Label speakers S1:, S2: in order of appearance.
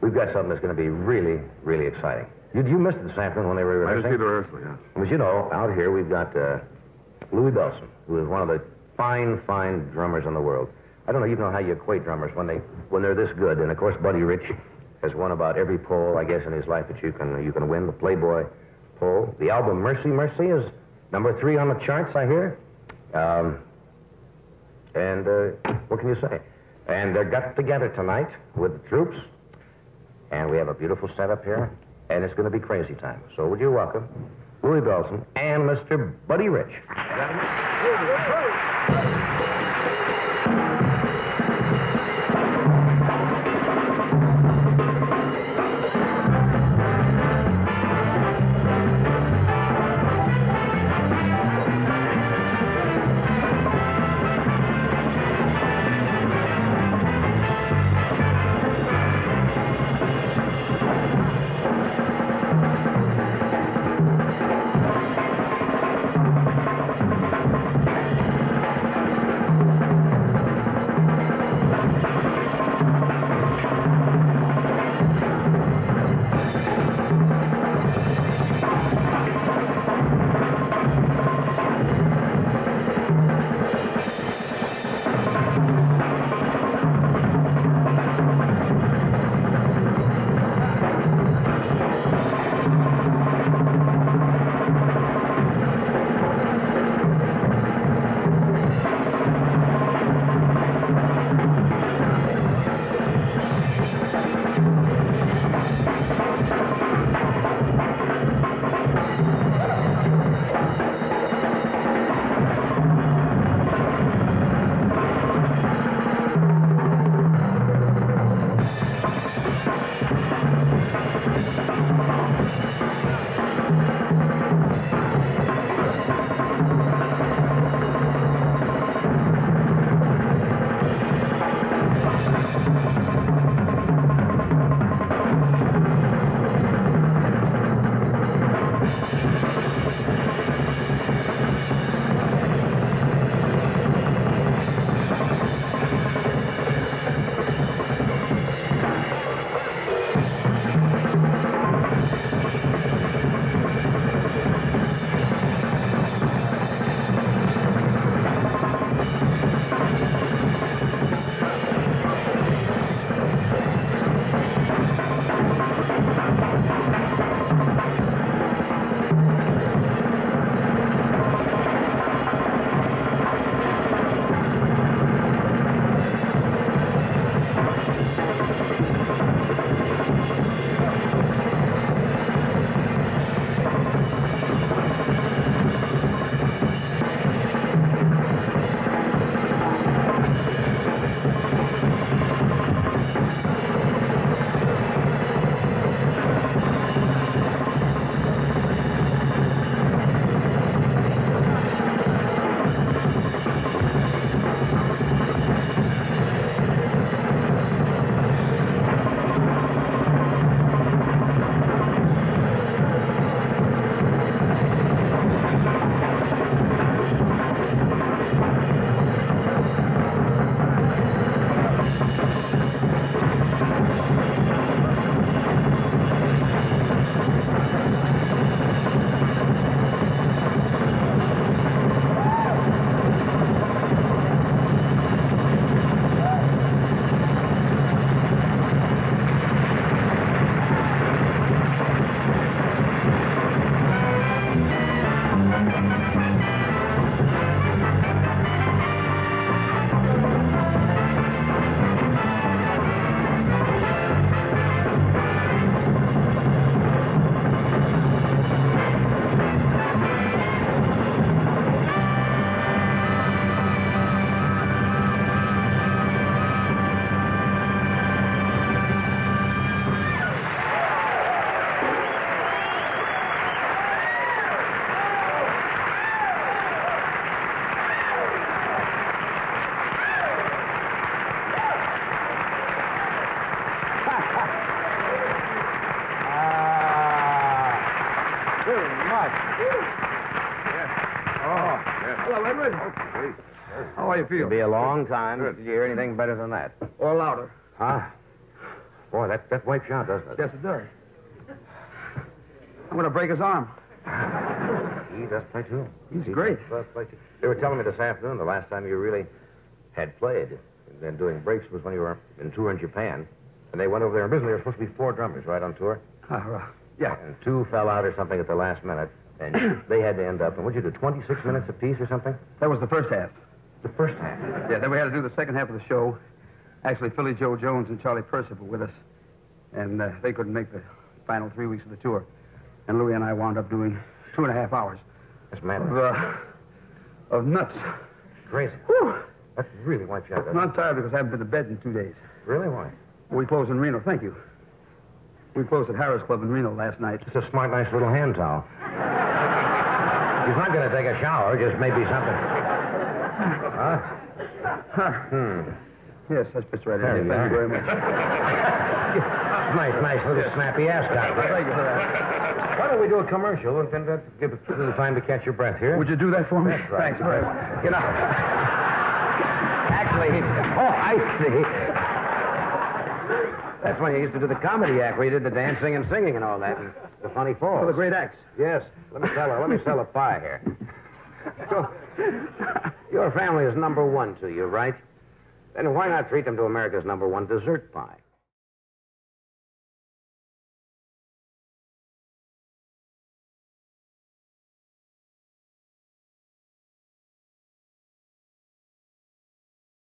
S1: We've got something that's going to be really, really exciting. You, you missed it this afternoon when they were
S2: I just see the rehearsal, yes.
S1: But you know, out here we've got uh, Louie Bellson, who is one of the fine, fine drummers in the world. I don't know even know how you equate drummers when they when they're this good. And of course, Buddy Rich has won about every poll I guess in his life that you can you can win. The Playboy poll, the album Mercy Mercy is number three on the charts. I hear. Um, and uh, what can you say? And they're got together tonight with the troops, and we have a beautiful setup here, and it's going to be crazy time. So would you welcome Louie Bellson and Mr. Buddy Rich?
S3: Hello, Edward. How are you feeling?
S1: It'll be a long time.
S3: Good.
S1: Did you hear anything better than that?
S3: Or louder.
S1: Huh? Boy, that, that wipes you out, doesn't it?
S3: Yes, it does. I'm going to break his arm.
S1: He does play, too.
S3: He's
S1: He
S3: great.
S1: does play, too. They were telling me this afternoon the last time you really had played and then doing breaks was when you were in tour in Japan. And they went over there. Originally, there were supposed to be four drummers, right, on tour?
S3: Uh, yeah.
S1: And two fell out or something at the last minute. And they had to end up, and what'd you do, 26 minutes apiece or something?
S3: That was the first half.
S1: The first half.
S3: Yeah, then we had to do the second half of the show. Actually, Philly Joe Jones and Charlie Persip were with us. And uh, they couldn't make the final three weeks of the tour. And Louie and I wound up doing two and a half hours
S1: That's
S3: of,
S1: mad.
S3: uh, of nuts.
S1: Crazy.
S3: Whew.
S1: That really wipes you out,
S3: I'm tired because I haven't been to bed in two days.
S1: Really? Why?
S3: We closed in Reno. Thank you. We closed at Harrah's Club in Reno last night.
S1: It's a smart, nice little hand towel. He's not going to take a shower, just maybe something. Huh? huh. Hmm.
S3: Yes, that fits right in.
S1: There
S3: Thank you very much.
S1: Nice, nice little snappy ass
S3: Thank you for that.
S1: Why don't we do a commercial and then give us a little time to catch your breath here?
S3: Would you do that for me?
S1: That's right.
S3: Thanks very much.
S1: You know, actually, oh, I see. That's when he used to do the comedy act where he did the dancing and singing and all that, and the funny falls.
S3: For oh, the great acts.
S1: Yes. Let me sell her. Let me sell a pie here. So, your family is number one to you, right? Then why not treat them to America's number one dessert pie?